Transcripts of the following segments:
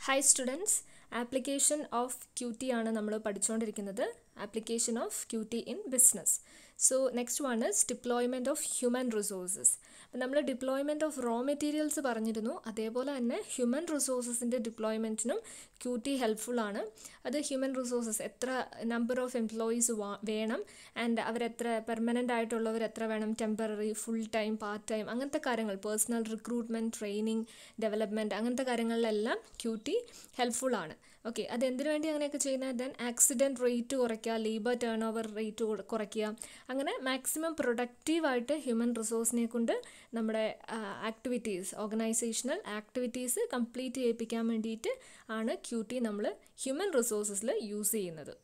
Hi students application of Q ആണ് നമ്മൾ പഠിച്ചുകൊണ്ടിരിക്കുന്നത് application of Q in business so next one is deployment of human resources നമ്മൾ deployment of raw materials പറഞ്ഞിരുന്നു. അതേപോലെ തന്നെ human റിസോഴ്സസിന്റെ ഡിപ്ലോയ്മെന്റിനും ക്യൂ ടി ഹെൽപ്ഫുൾ ആണ്. അത് ഹ്യൂമൻ റിസോഴ്സസ് എത്ര നമ്പർ ഓഫ് എംപ്ലോയീസ് വേണം ആൻഡ് അവരെത്ര പെർമനന്റ് ആയിട്ടുള്ളവർ എത്ര വേണം temporary full time part time അങ്ങനത്തെ കാര്യങ്ങൾ പേഴ്സണൽ റിക്രൂട്ട്മെന്റ് ട്രെയിനിങ് ഡെവലപ്മെന്റ് അങ്ങനത്തെ കാര്യങ്ങളിലെല്ലാം ക്യൂ ടി ഹെൽപ്ഫുൾ ആണ്. ഓക്കെ അത് എന്തിനു വേണ്ടി അങ്ങനെയൊക്കെ ചെയ്യുന്നത് ദെൻ ആക്സിഡന്റ് റേറ്റ് കുറയ്ക്കുക ലേബർ ടേൺ ഓവർ റേറ്റ് കുറയ്ക്കുക. അങ്ങനെ മാക്സിമം പ്രൊഡക്റ്റീവായിട്ട് ഹ്യൂമൻ റിസോഴ്സിനെ കൊണ്ട് നമ്മുടെ ആക്ടിവിറ്റീസ് ഓർഗനൈസേഷണൽ ആക്ടിവിറ്റീസ് കംപ്ലീറ്റ് ചെയ്യിപ്പിക്കാൻ വേണ്ടിയിട്ട് ആണ് ക്യൂ ടി നമ്മൾ ഹ്യൂമൻ റിസോഴ്സസിൽ യൂസ് ചെയ്യുന്നത്.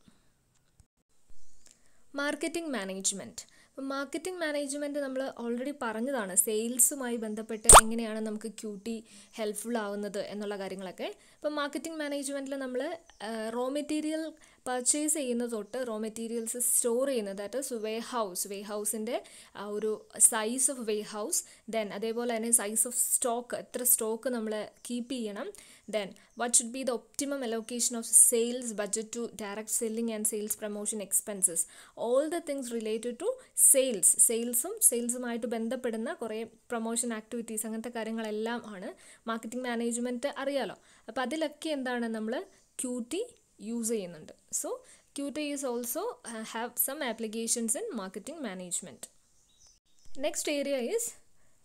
മാർക്കറ്റിംഗ് മാനേജ്മെന്റ് മാർക്കറ്റിംഗ് മാനേജ്മെന്റ് നമ്മൾ ഓൾറെഡി പറഞ്ഞതാണ്. സെയിൽസുമായി ബന്ധപ്പെട്ട് എങ്ങനെയാണ് നമുക്ക് ക്യൂട്ടി ഹെൽപ്ഫുൾ ആവുന്നത് എന്നുള്ള കാര്യങ്ങളൊക്കെ. ഇപ്പം മാർക്കറ്റിംഗ് മാനേജ്മെന്റിൽ നമ്മൾ റോ മെറ്റീരിയൽ പർച്ചേസ് ചെയ്യുന്ന തൊട്ട് റോ മെറ്റീരിയൽസ് സ്റ്റോർ ചെയ്യുന്നത് ദാറ്റ് ഇസ് വേ ഹൗസ് വേ ഹൗസിന്റെ ഒരു size of way house then അതേപോലെ തന്നെ സൈസ് ഓഫ് സ്റ്റോക്ക് എത്ര സ്റ്റോക്ക് നമ്മൾ കീപ്പ് ചെയ്യണം. Then what should be the optimum allocation of sales budget to direct selling and sales promotion expenses all the things related to sales സെയിൽസും സെയിൽസുമായിട്ട് ബന്ധപ്പെടുന്ന കുറേ promotion activities അങ്ങനത്തെ കാര്യങ്ങളെല്ലാം ആണ്. മാർക്കറ്റിംഗ് മാനേജ്മെന്റ് അറിയാലോ. അപ്പോൾ അതിലൊക്കെ എന്താണ് നമ്മൾ ക്യൂ ടി യൂസ് ചെയ്യുന്നുണ്ട്. So Q T is also have some applications in marketing management next area is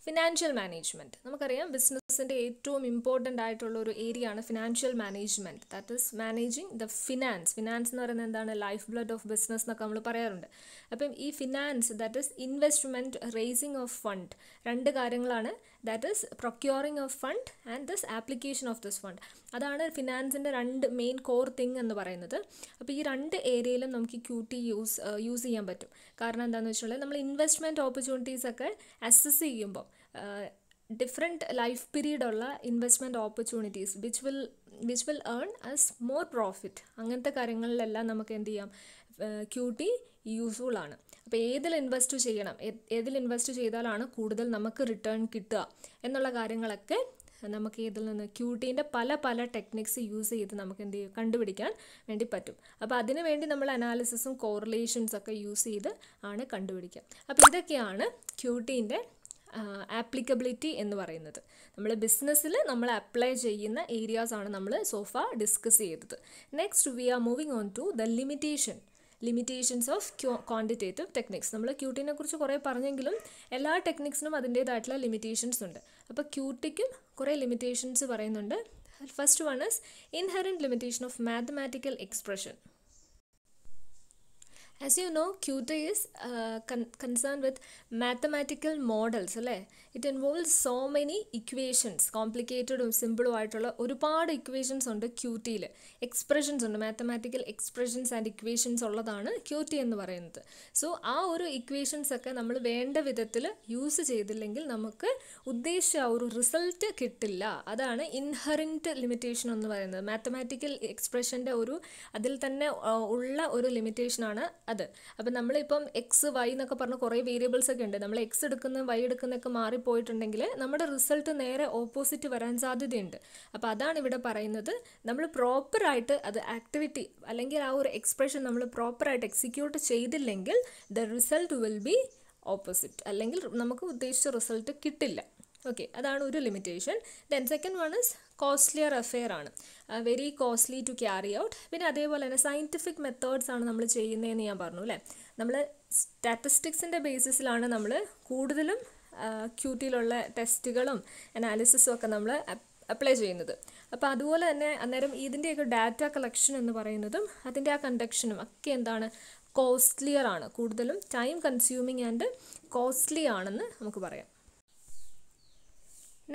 financial management നമുക്കറിയാം ബിസിനസ്സിന്റെ ഏറ്റവും ഇമ്പോർട്ടന്റ് ആയിട്ടുള്ള ഒരു ഏരിയ ആണ് financial management that is managing the finance finance എന്ന് പറയുന്നത് എന്താണ്? ലൈഫ് ബ്ലഡ് ഓഫ് ബിസിനസ് എന്നൊക്കെ നമ്മൾ പറയാറുണ്ട്. അപ്പം ഈ finance that is investment raising of fund രണ്ട് കാര്യങ്ങളാണ് that is procuring of fund and this application of this fund അതാണ് ഫിനാൻസിന്റെ രണ്ട് മെയിൻ കോർ തിങ് എന്ന് പറയുന്നത്. അപ്പോൾ ഈ രണ്ട് ഏരിയയിലും നമുക്ക് ക്യൂ ടി യൂസ് യൂസ് ചെയ്യാൻ പറ്റും. കാരണം എന്താണെന്ന് വെച്ചിട്ടുണ്ടെങ്കിൽ നമ്മൾ ഇൻവെസ്റ്റ്മെന്റ് ഓപ്പർച്യൂണിറ്റീസ് ഒക്കെ അസസ് ചെയ്യുമ്പോൾ ഡിഫറെന്റ് ലൈഫ് പീരീഡ് ഉള്ള investment opportunities which will which will earn us more profit അങ്ങനത്തെ കാര്യങ്ങളിലെല്ലാം നമുക്ക് എന്ത് ചെയ്യാം? ക്യൂ ടി യൂസ്ഫുൾ ആണ്. അപ്പോൾ ഏതിൽ ഇൻവെസ്റ്റ് ചെയ്യണം? ഏതിൽ ഇൻവെസ്റ്റ് ചെയ്താലാണ് കൂടുതൽ നമുക്ക് റിട്ടേൺ കിട്ടുക? എന്നുള്ള കാര്യങ്ങളൊക്കെ നമുക്ക് ഇതിൽ നിന്ന് ക്യൂട്ടീന്റെ പല പല ടെക്നിക്സ് യൂസ് ചെയ്ത് നമുക്ക് എന്ത് ചെയ്യും? കണ്ടുപിടിക്കാൻ വേണ്ടി പറ്റും. അപ്പോൾ അതിനു വേണ്ടി നമ്മൾ അനാലിസിസും കോറിലേഷൻസ് ഒക്കെ യൂസ് ചെയ്ത് ആണ് കണ്ടുപിടിക്കുക. അപ്പോൾ ഇതൊക്കെയാണ് ക്യൂട്ടീന്റെ ആപ്ലിക്കബിലിറ്റി എന്ന് പറയുന്നത്. നമ്മൾ ബിസിനസ്സിൽ നമ്മൾ അപ്ലൈ ചെയ്യുന്ന ഏരിയാസ് ആണ് നമ്മൾ സോഫ ഡിസ്കസ് ചെയ്തത്. Next we are moving on to the limitation limitations of quantitative techniques നമ്മൾ ക്യൂട്ടിനെ കുറിച്ച് കുറേ പറഞ്ഞെങ്കിലും എല്ലാ ടെക്നിക്സിനും അതിന്റേതായിട്ടുള്ള ലിമിറ്റേഷൻസ് ഉണ്ട്. അപ്പോൾ ക്യൂട്ടിക്കും കുറേ ലിമിറ്റേഷൻസ് പറയുന്നുണ്ട്. First one is inherent limitation of mathematical expression as you know Q T is concern with mathematical models അല്ലേ? It involve so many equations കോംപ്ലിക്കേറ്റഡും സിമ്പിളും ആയിട്ടുള്ള ഒരുപാട് ഇക്വേഷൻസ് ഉണ്ട് ക്യൂട്ടിയിൽ എക്സ്പ്രഷൻസ് ഉണ്ട് മാത്തമാറ്റിക്കൽ എക്സ്പ്രഷൻസ് ആൻഡ് ഇക്വേഷൻസ് ഉള്ളതാണ് ക്യൂട്ടി എന്ന് പറയുന്നത്. സോ ആ ഒരു ഇക്വേഷൻസ് ഒക്കെ നമ്മൾ വേണ്ട വിധത്തിൽ യൂസ് ചെയ്തില്ലെങ്കിൽ നമുക്ക് ഉദ്ദേശിച്ച ആ ഒരു റിസൾട്ട് കിട്ടില്ല. അതാണ് ഇൻഹറിന്റ് ലിമിറ്റേഷൻ എന്ന് പറയുന്നത്. മാത്തമാറ്റിക്കൽ എക്സ്പ്രഷന്റെ ഒരു അതിൽ തന്നെ ഉള്ള ഒരു ലിമിറ്റേഷനാണ് അത്. അപ്പം നമ്മളിപ്പം എക്സ് വൈ എന്നൊക്കെ പറഞ്ഞ കുറേ വേരിയബിൾസ് ഒക്കെ ഉണ്ട്. നമ്മൾ എക്സ് എടുക്കുന്ന വൈ എടുക്കുന്നൊക്കെ മാറിപ്പോയിട്ടുണ്ടെങ്കിൽ നമ്മുടെ റിസൾട്ട് നേരെ ഓപ്പോസിറ്റ് വരാൻ സാധ്യതയുണ്ട്. അപ്പോൾ അതാണ് ഇവിടെ പറയുന്നത്. നമ്മൾ പ്രോപ്പറായിട്ട് അത് ആക്ടിവിറ്റി അല്ലെങ്കിൽ ആ ഒരു എക്സ്പ്രഷൻ നമ്മൾ പ്രോപ്പറായിട്ട് എക്സിക്യൂട്ട് ചെയ്തില്ലെങ്കിൽ the result will be opposite അല്ലെങ്കിൽ നമുക്ക് ഉദ്ദേശിച്ച റിസൾട്ട് കിട്ടില്ല. ഓക്കെ അതാണ് ഒരു limitation then second one is costlier affair ആണ്. Very costly to carry out പിന്നെ അതേപോലെ തന്നെ സയന്റിഫിക് മെത്തേഡ്സ് ആണ് നമ്മൾ ചെയ്യുന്നതെന്ന് ഞാൻ പറഞ്ഞു അല്ലേ? നമ്മൾ സ്റ്റാറ്റിസ്റ്റിക്സിന്റെ ബേസിസിലാണ് നമ്മൾ കൂടുതലും ക്യൂട്ടിയിലുള്ള ടെസ്റ്റുകളും അനാലിസിസും ഒക്കെ നമ്മൾ അപ്ലൈ ചെയ്യുന്നത്. അപ്പോൾ അതുപോലെ തന്നെ അന്നേരം ഇതിന്റെയൊക്കെ ഡാറ്റ കളക്ഷൻ എന്ന് പറയുന്നതും അതിന്റെ ആ കണ്ടക്ഷനും ഒക്കെ എന്താണ്? കോസ്റ്റ്ലിയർ ആണ്. കൂടുതലും ടൈം കൺസ്യൂമിങ് ആൻഡ് കോസ്റ്റ്ലി ആണെന്ന് നമുക്ക് പറയാം.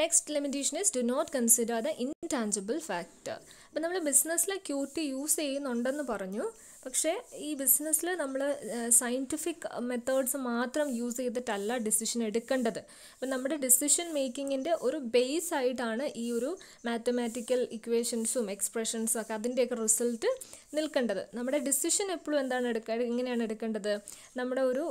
Next limitation is do not consider the intangible factor അപ്പോൾ നമ്മൾ ബിസിനസ്സിൽ ക്യൂട്ടി യൂസ് ചെയ്യുന്നുണ്ടെന്ന് പറഞ്ഞു. പക്ഷേ ഈ ബിസിനസ്സിൽ നമ്മൾ സയന്റിഫിക് മെത്തേഡ്സ് മാത്രം യൂസ് ചെയ്തിട്ടല്ല ഡിസിഷൻ എടുക്കേണ്ടത്. അപ്പം നമ്മുടെ ഡിസിഷൻ മേക്കിങ്ങിന്റെ ഒരു ബേസ് ആയിട്ടാണ് ഈ ഒരു മാത്തമാറ്റിക്കൽ ഇക്വേഷൻസും എക്സ്പ്രഷൻസും ഒക്കെ അതിന്റെയൊക്കെ റിസൾട്ട് നിൽക്കേണ്ടത്. നമ്മുടെ ഡിസിഷൻ എപ്പോഴും എന്താണ് എടുക്കുക എങ്ങനെയാണ് എടുക്കേണ്ടത്? നമ്മുടെ ഒരു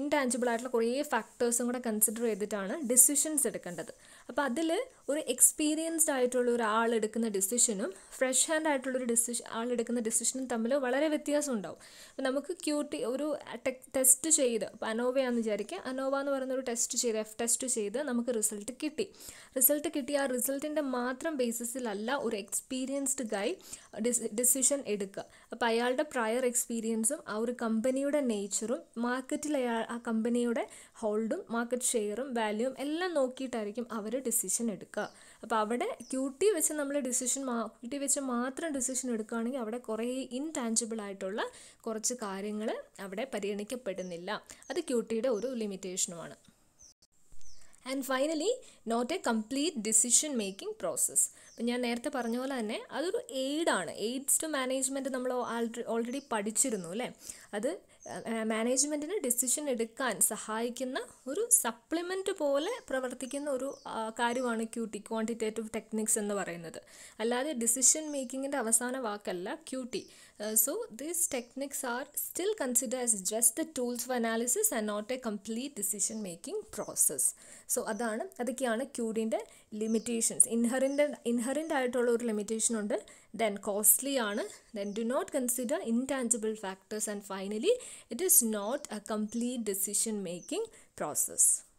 ഇൻടാഞ്ചിബിൾ ആയിട്ടുള്ള കുറേ ഫാക്ടേഴ്സും കൂടെ കൺസിഡർ ചെയ്തിട്ടാണ് ഡിസിഷൻസ് എടുക്കേണ്ടത്. അപ്പോൾ അതിൽ ഒരു എക്സ്പീരിയൻസ്ഡ് ആയിട്ടുള്ള ഒരാൾ എടുക്കുന്ന ഡിസിഷനും ഫ്രഷ് ഹാൻഡ് ആയിട്ടുള്ളൊരു ഡിസിഷൻ ആളെടുക്കുന്ന ഡിസിഷനും തമ്മിൽ വളരെ വ്യത്യാസം ഉണ്ടാവും. അപ്പോൾ നമുക്ക് ക്യൂട്ടി ഒരു ടെസ്റ്റ് ചെയ്ത് ഇപ്പോൾ അനോവയാന്ന് വിചാരിക്കുക. അനോവ എന്ന് പറയുന്ന ഒരു ടെസ്റ്റ് ചെയ്ത് എഫ് ടെസ്റ്റ് ചെയ്ത് നമുക്ക് റിസൾട്ട് കിട്ടി. റിസൾട്ട് കിട്ടി ആ റിസൾട്ടിന്റെ മാത്രം ബേസിസിലല്ല ഒരു എക്സ്പീരിയൻസ്ഡ് ഗൈ ഡിസിഷൻ എടുക്കുക. അപ്പോൾ അയാളുടെ പ്രയർ എക്സ്പീരിയൻസും ആ ഒരു കമ്പനിയുടെ നേച്ചറും മാർക്കറ്റിൽ അയാൾ ആ കമ്പനിയുടെ ഹോൾഡും മാർക്കറ്റ് ഷെയറും വാല്യൂവും എല്ലാം നോക്കിയിട്ടായിരിക്കും അവർ ഡിസിഷൻ എടുക്കുക. അപ്പോൾ അവിടെ ക്യൂട്ടി വെച്ച് നമ്മൾ ഡിസിഷൻ മാ ക്യൂട്ടി വെച്ച് മാത്രം ഡിസിഷൻ എടുക്കുകയാണെങ്കിൽ അവിടെ കുറേ ഇൻടാഞ്ചിബിൾ ആയിട്ടുള്ള കുറച്ച് കാര്യങ്ങൾ അവിടെ പരിഗണിക്കപ്പെടുന്നില്ല. അത് ക്യൂട്ടിയുടെ ഒരു ലിമിറ്റേഷനുമാണ് and finally not a complete decision making process അപ്പം ഞാൻ നേരത്തെ പറഞ്ഞ പോലെ തന്നെ അതൊരു എയ്ഡാണ് എയ്ഡ്സ് ടു മാനേജ്മെന്റ് നമ്മൾ ഓൾറെഡി പഠിച്ചിരുന്നു അല്ലേ? അത് മാനേജ്മെന്റിന് ഡിസിഷൻ എടുക്കാൻ സഹായിക്കുന്ന ഒരു സപ്ലിമെന്റ് പോലെ പ്രവർത്തിക്കുന്ന ഒരു കാര്യമാണ് ക്യൂട്ടി ക്വാണ്ടിറ്റേറ്റീവ് ടെക്നിക്സ് എന്ന് പറയുന്നത്. അല്ലാതെ ഡിസിഷൻ മേക്കിങ്ങിന്റെ അവസാന വാക്കല്ല QT so these techniques are still consider as just the tools for analysis and not a complete decision making process so അതാണ് അതൊക്കെയാണ് ക്യൂഡിന്റെ ലിമിറ്റേഷൻസ് ഇൻഹറിന്റെ ഇൻഹറിന്റ് ആയിട്ടുള്ള ഒരു ലിമിറ്റേഷൻ ഉണ്ട്. ദെൻ കോസ്റ്റ്ലി ആണ്. Then do not consider intangible factors and finally it is not a complete decision making process